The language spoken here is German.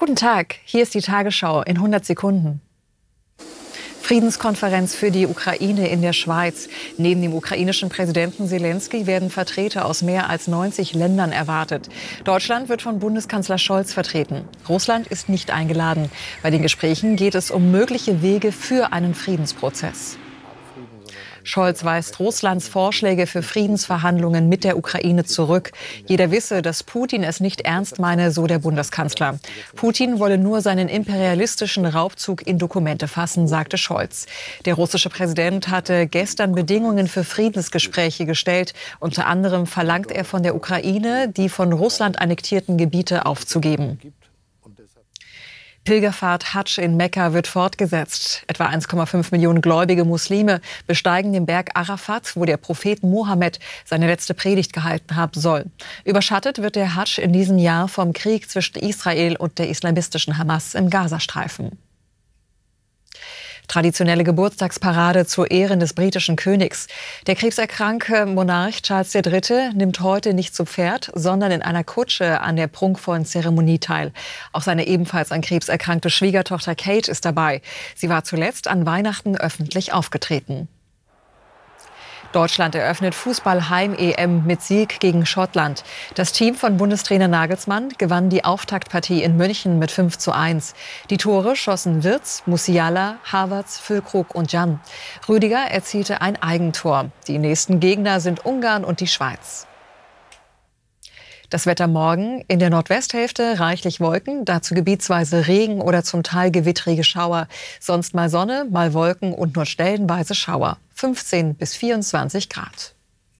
Guten Tag, hier ist die Tagesschau in 100 Sekunden. Friedenskonferenz für die Ukraine in der Schweiz. Neben dem ukrainischen Präsidenten Zelensky werden Vertreter aus mehr als 90 Ländern erwartet. Deutschland wird von Bundeskanzler Scholz vertreten. Russland ist nicht eingeladen. Bei den Gesprächen geht es um mögliche Wege für einen Friedensprozess. Scholz weist Russlands Vorschläge für Friedensverhandlungen mit der Ukraine zurück. Jeder wisse, dass Putin es nicht ernst meine, so der Bundeskanzler. Putin wolle nur seinen imperialistischen Raubzug in Dokumente fassen, sagte Scholz. Der russische Präsident hatte gestern Bedingungen für Friedensgespräche gestellt. Unter anderem verlangt er von der Ukraine, die von Russland annektierten Gebiete aufzugeben. Pilgerfahrt Hadsch in Mekka wird fortgesetzt. Etwa 1,5 Millionen gläubige Muslime besteigen den Berg Arafat, wo der Prophet Mohammed seine letzte Predigt gehalten haben soll. Überschattet wird der Hadsch in diesem Jahr vom Krieg zwischen Israel und der islamistischen Hamas im Gazastreifen. Traditionelle Geburtstagsparade zu Ehren des britischen Königs. Der krebserkrankte Monarch Charles III. nimmt heute nicht zu Pferd, sondern in einer Kutsche an der prunkvollen Zeremonie teil. Auch seine ebenfalls an Krebs erkrankte Schwiegertochter Kate ist dabei. Sie war zuletzt an Weihnachten öffentlich aufgetreten. Deutschland eröffnet Fußball-Heim-EM mit Sieg gegen Schottland. Das Team von Bundestrainer Nagelsmann gewann die Auftaktpartie in München mit 5 zu 1. Die Tore schossen Wirz, Musiala, Havertz, Füllkrug und Jan. Rüdiger erzielte ein Eigentor. Die nächsten Gegner sind Ungarn und die Schweiz. Das Wetter morgen in der Nordwesthälfte reichlich Wolken, dazu gebietsweise Regen oder zum Teil gewittrige Schauer. Sonst mal Sonne, mal Wolken und nur stellenweise Schauer. 15 bis 24 Grad.